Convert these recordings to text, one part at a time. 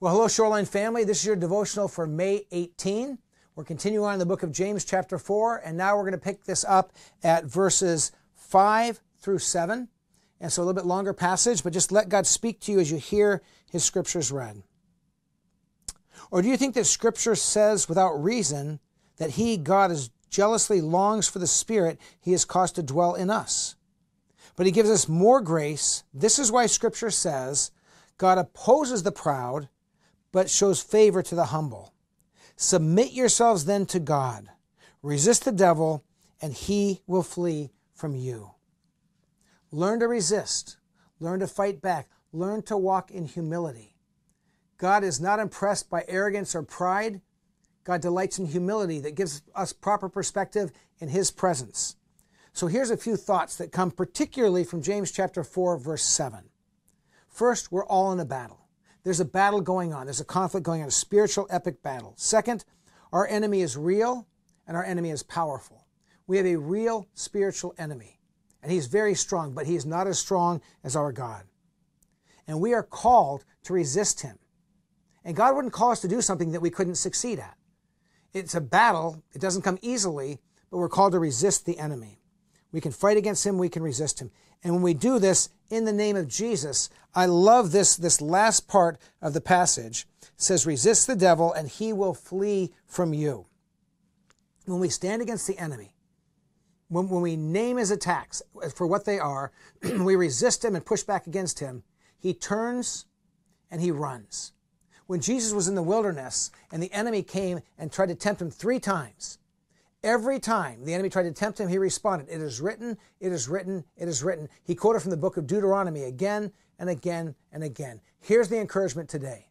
Well, hello, Shoreline family. This is your devotional for May 18. We're continuing on in the book of James, chapter 4, and now we're going to pick this up at verses 5 through 7. And so a little bit longer passage, but just let God speak to you as you hear his scriptures read. Or do you think that scripture says without reason that he, God, is jealously longs for the spirit he has caused to dwell in us? But he gives us more grace. This is why scripture says God opposes the proud but shows favor to the humble. Submit yourselves then to God. Resist the devil, and he will flee from you. Learn to resist. Learn to fight back. Learn to walk in humility. God is not impressed by arrogance or pride. God delights in humility that gives us proper perspective in his presence. So here's a few thoughts that come particularly from James chapter 4 verse 7. First, we're all in a battle. There's a battle going on. There's a conflict going on, a spiritual epic battle. Second, our enemy is real and our enemy is powerful. We have a real spiritual enemy, and he's very strong, but he is not as strong as our God. And we are called to resist him. And God wouldn't call us to do something that we couldn't succeed at. It's a battle. It doesn't come easily, but we're called to resist the enemy. We can fight against him, we can resist him. And when we do this in the name of Jesus, I love this, this last part of the passage. It says, resist the devil and he will flee from you. When we stand against the enemy, when, when we name his attacks for what they are, we resist him and push back against him, he turns and he runs. When Jesus was in the wilderness and the enemy came and tried to tempt him three times, Every time the enemy tried to tempt him, he responded, It is written, it is written, it is written. He quoted from the book of Deuteronomy again and again and again. Here's the encouragement today.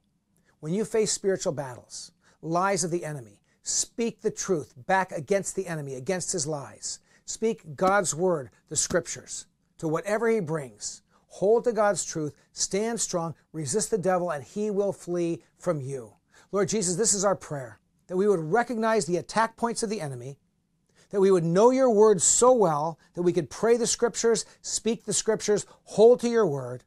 When you face spiritual battles, lies of the enemy, speak the truth back against the enemy, against his lies. Speak God's word, the scriptures, to whatever he brings. Hold to God's truth, stand strong, resist the devil, and he will flee from you. Lord Jesus, this is our prayer that we would recognize the attack points of the enemy, that we would know your word so well that we could pray the scriptures, speak the scriptures, hold to your word,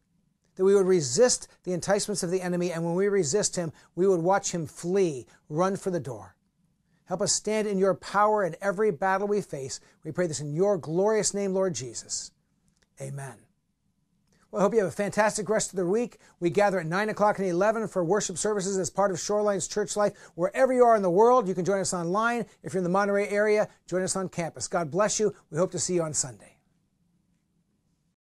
that we would resist the enticements of the enemy, and when we resist him, we would watch him flee, run for the door. Help us stand in your power in every battle we face. We pray this in your glorious name, Lord Jesus. Amen. Well, I hope you have a fantastic rest of the week. We gather at 9 o'clock and 11 for worship services as part of Shoreline's church life. Wherever you are in the world, you can join us online. If you're in the Monterey area, join us on campus. God bless you. We hope to see you on Sunday.